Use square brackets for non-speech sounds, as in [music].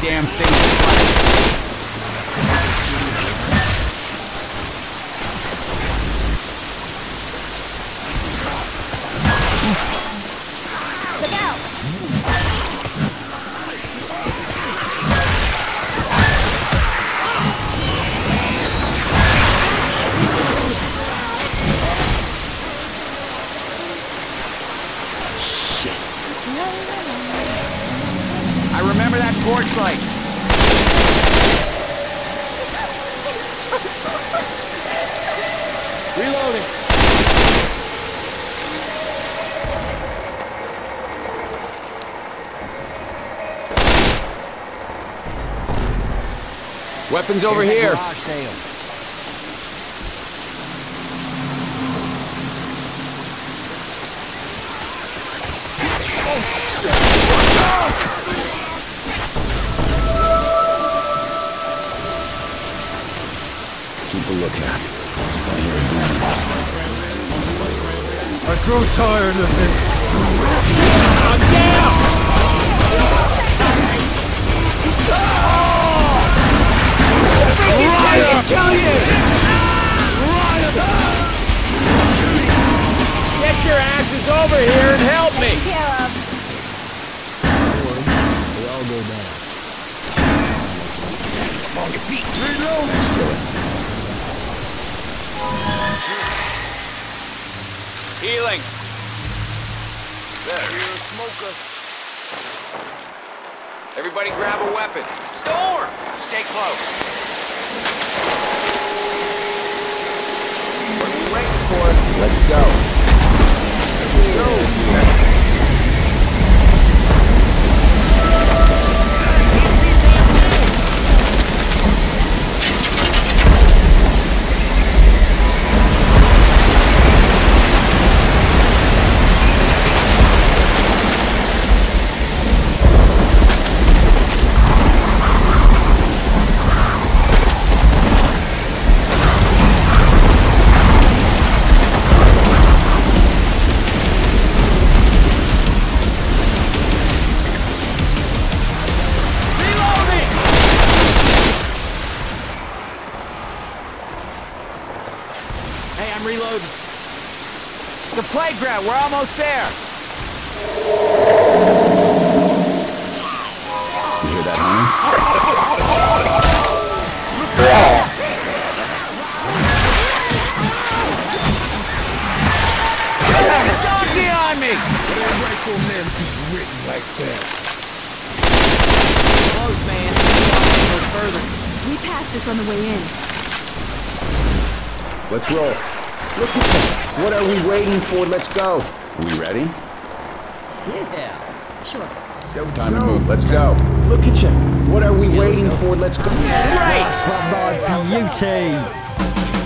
damn thing. Remember that porch light. [laughs] Reloading. Weapons over here. I grow tired of this. I'm down! Riot! Kill you! Get your asses over here and help me! Taken. They all go down. On your feet! Reload! Healing. There, you're a smoker. Everybody grab a weapon. Storm! Stay close. What are we waiting for? Let's go. Let's Hey, I'm reloading. The playground. We're almost there. You hear that, honey? Donkey on me! Riflemen be written like that. Close, man. No further. We passed this on the way in. Let's roll. Look at that. What are we waiting for? Let's go. We ready? Yeah. Sure. So Time to move. Let's go. Look at you. What are we waiting for? Let's go. Straight! my beauty!